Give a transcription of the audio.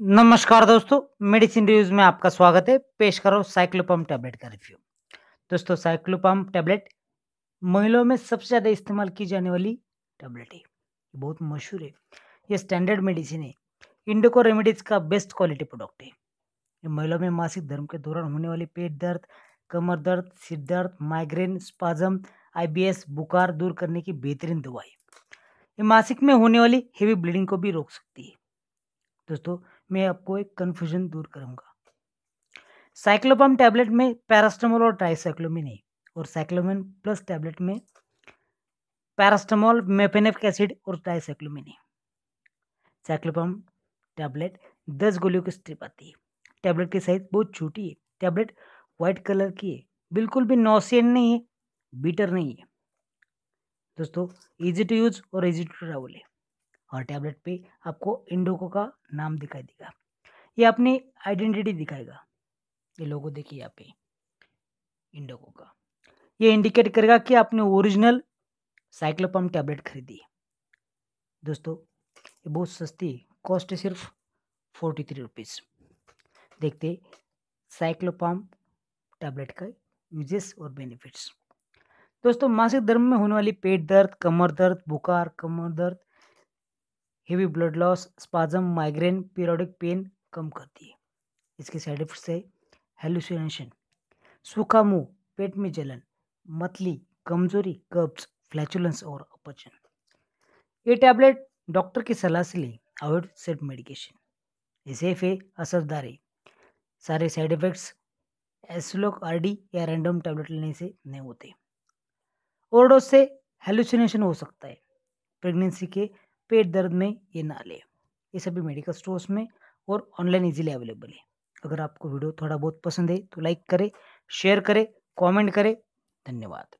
नमस्कार दोस्तों, medicine reviews में आपका स्वागत है। पेश करो साइक्लोपम टैबलेट का रिव्यू। दोस्तों, साइक्लोपम टैबलेट महिलाओं में सबसे ज़्यादा इस्तेमाल की जाने वाली टैबलेट है। बहुत मशहूर है। ये स्टैंडर्ड मेडिसिन है। इंडोको रेमेडीज का बेस्ट क्वालिटी प्रोडक्ट है। ये महिलाओं में मासिक धर्म के दौरान होने वाली पेट दर्द, कमर दर्द, सिर दर्द माइग्रेन स्पाजम आईबीएस बुखार दूर करने की बेहतरीन दवा है। ये मासिक में होने वाली हेवी ब्लीडिंग को भी रोक सकती है। दोस्तों मैं आपको एक कन्फ्यूज़न दूर करूँगा। साइक्लोपम टैबलेट में पैरास्टामोल और ट्राइसाइक्लोमिन है और साइक्लोमिन प्लस टैबलेट में पैरास्टामोल मेफेनेफिक एसिड और ट्राइसाइक्लोमिन है। साइक्लोपम टैबलेट दस गोलियों की स्ट्रिप आती है। टैबलेट की साइज़ बहुत छोटी है। टैबलेट वाइट कलर की है। बिल्कुल भी नौसियन नहीं है बीटर नहीं है। दोस्तों इजी टू यूज़ और इजी टू ट्रेवल है। और टैबलेट पे आपको इंडोको का नाम दिखाई देगा। ये अपनी आइडेंटिटी दिखाएगा। ये लोगो देखिए यहाँ पे इंडोको का। ये इंडिकेट करेगा कि आपने ओरिजिनल साइक्लोपम टैबलेट खरीदी दोस्तों, ये बहुत सस्ती कॉस्ट है सिर्फ़ फोर्टी थ्री रुपीज़ देखते साइक्लोपम टैबलेट का यूजेस और बेनिफिट्स दोस्तों, मासिक धर्म में होने वाली पेट दर्द, कमर दर्द, बुखार, कमर दर्द heavy blood loss spasm migraine periodic pain कम करती है। इसके साइड इफेक्ट्स है हेलुसिनेशन सूखा मुँह पेट में जलन, मतली, कमज़ोरी कब्ज फ्लैचुलेंस और अपचन। ये टैबलेट डॉक्टर की सलाह से ले अवॉइड सेट मेडिकेशन ये सेफ़ है, असरदार है। सारे साइड इफेक्ट्स एसलोक आरडी या रैंडम टैबलेट लेने से नहीं होते। ओवरडोज से हेलुसिनेशन हो सकता है। प्रेगनेंसी के पेट दर्द में ये ना लें। ये सभी मेडिकल स्टोर्स में और ऑनलाइन इजीली अवेलेबल है। अगर आपको वीडियो थोड़ा बहुत पसंद है तो लाइक करें शेयर करें कमेंट करें। धन्यवाद।